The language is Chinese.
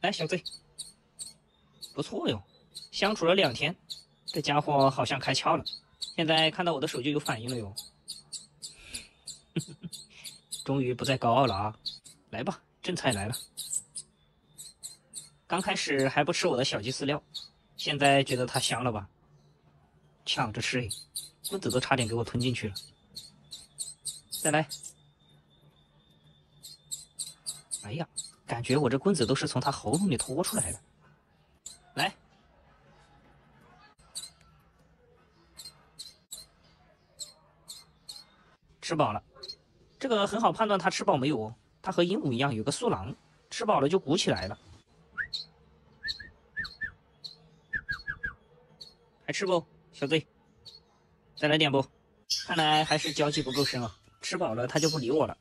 来，小子，不错哟，相处了两天，这家伙好像开窍了，现在看到我的手就有反应了哟。终于不再高傲了啊！来吧，正菜来了。刚开始还不吃我的小鸡饲料，现在觉得它香了吧？抢着吃哎，棍子都差点给我吞进去了。再来。哎呀，感觉我这棍子都是从它喉咙里拖出来的。来，吃饱了。这个很好判断它吃饱没有哦，它和鹦鹉一样有个速囊，吃饱了就鼓起来了。还吃不，小嘴？再来点不？看来还是交际不够深啊！吃饱了它就不理我了。